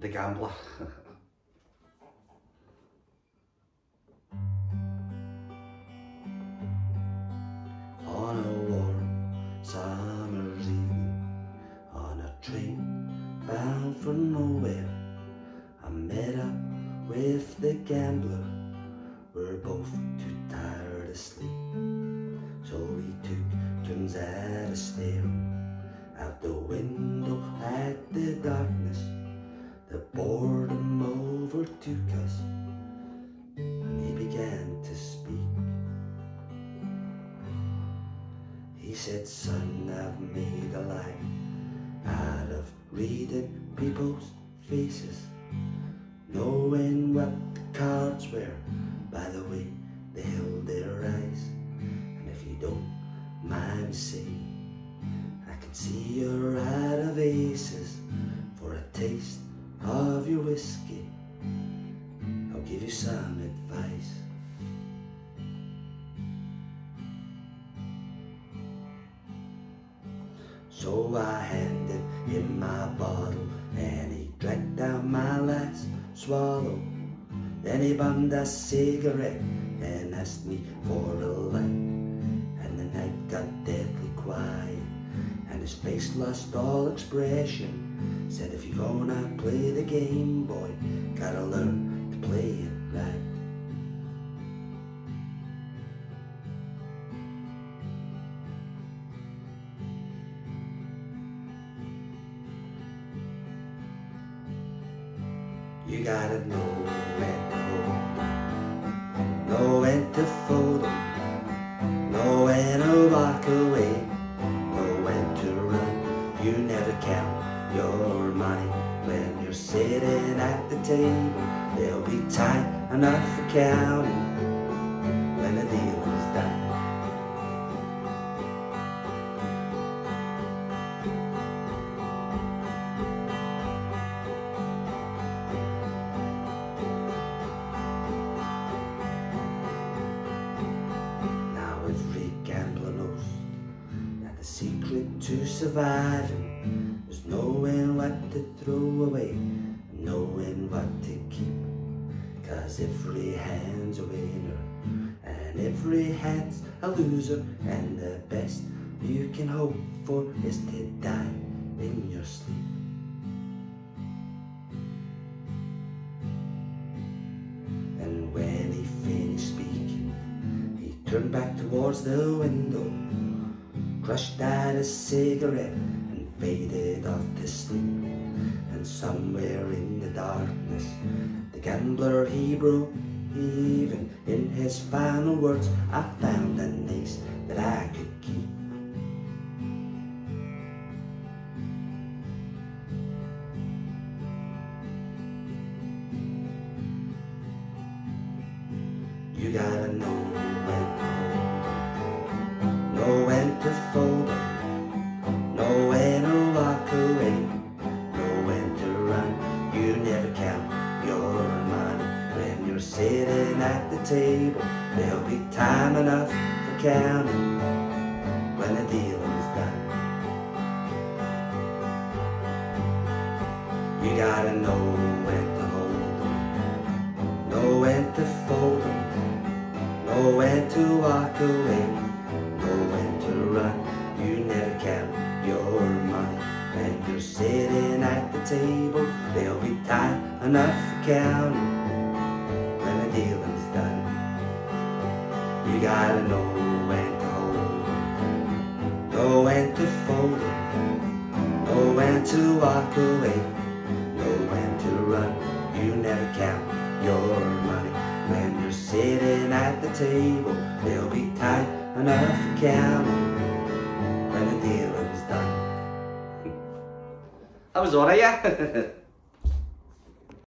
The Gambler. on a warm summer's evening, on a train bound for nowhere, I met up with the gambler. We're both too tired to sleep, so we took turns at a staring out the window at the darkness. The boredom overtook us, and he began to speak. He said, Son, I've made a life out of reading people's faces, knowing what the cards were by the way they held their eyes. And if you don't mind saying, I can see you're out whiskey. I'll give you some advice. So I handed him my bottle and he drank down my last swallow. Then he bummed a cigarette and asked me for a light. And the night got deathly quiet and his face lost all expression. Said if you're gonna play the game, boy, gotta learn to play it right. You gotta know when to hold, know when to fold know when to walk away, know when to run. You never count your money when you're sitting at the table. There'll be time enough for counting secret to surviving is knowing what to throw away knowing what to keep. Cause every hand's a winner and every hand's a loser and the best you can hope for is to die in your sleep. And when he finished speaking, he turned back towards the window, crushed out a cigarette, and faded off to sleep. And somewhere in the darkness, the gambler he broke even. In his final words, I found an ace that I could keep. You gotta know you're sitting at the table. There'll be time enough for counting when the deal is done. You gotta know when to hold 'em, know when to fold 'em. Know when to walk away, know when to run. You never count your money when you're sitting at the table. There'll be time enough for counting You gotta know when to hold know when to fold know when to walk away, know when to run. You never count your money when you're sitting at the table. There'll be tight enough for counting when the dealing's done. that was alright, eh? yeah?